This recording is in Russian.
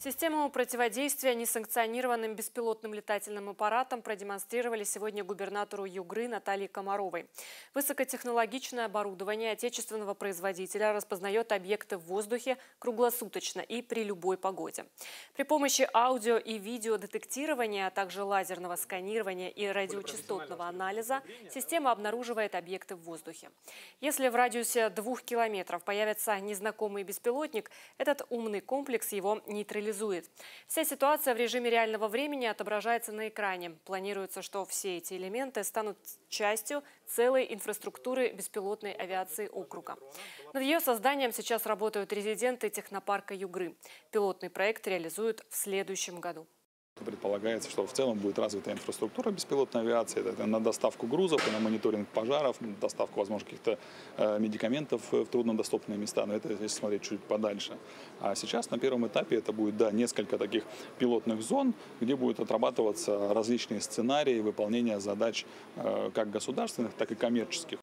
Систему противодействия несанкционированным беспилотным летательным аппаратам продемонстрировали сегодня губернатору Югры Наталье Комаровой. Высокотехнологичное оборудование отечественного производителя распознает объекты в воздухе круглосуточно и при любой погоде. При помощи аудио и видеодетектирования, а также лазерного сканирования и радиочастотного анализа система обнаруживает объекты в воздухе. Если в радиусе двух километров появится незнакомый беспилотник, этот умный комплекс его нейтрализует реализует. Вся ситуация в режиме реального времени отображается на экране. Планируется, что все эти элементы станут частью целой инфраструктуры беспилотной авиации округа. Над ее созданием сейчас работают резиденты технопарка Югры. Пилотный проект реализуют в следующем году. Предполагается, что в целом будет развита инфраструктура беспилотной авиации это на доставку грузов, на мониторинг пожаров, доставку, возможно, каких-то э, медикаментов в труднодоступные места, но это если смотреть чуть подальше. А сейчас на первом этапе это будет да, несколько таких пилотных зон, где будут отрабатываться различные сценарии выполнения задач э, как государственных, так и коммерческих.